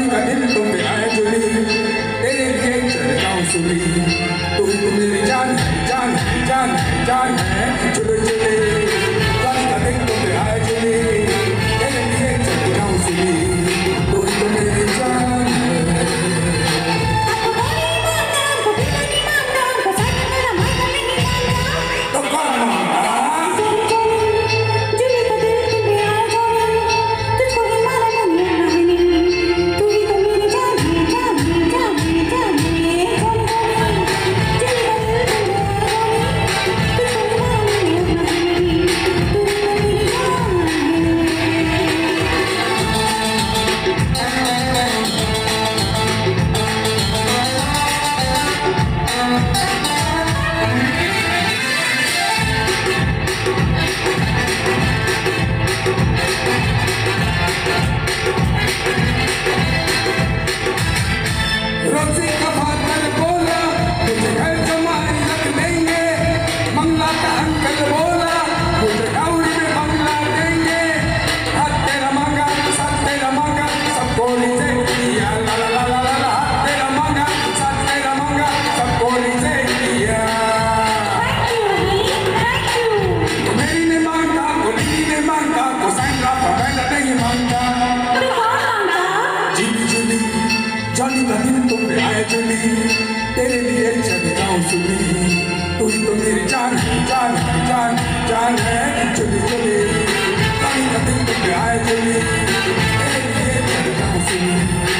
कुर्बानी का दिन तुम पे आए जुड़ी तेरे लिए चल जाऊँ सुनी तुम तो मेरी जान जान जान जान है चुले चुले नहीं तेरे लिए छड़ता हूँ तू ही तो मेरी जान जान जान जान है। चली चली। कभी कभी तुम आए चली। तेरे लिए छड़ता हूँ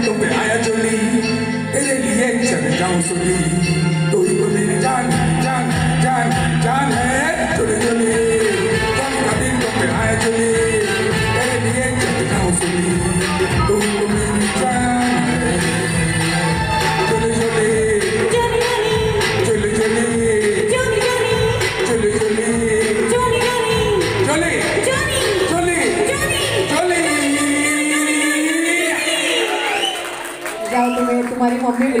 ntombe ayatolile eleliyenja ngetango solile toyiko mina njani njani njani njani njani conmigo.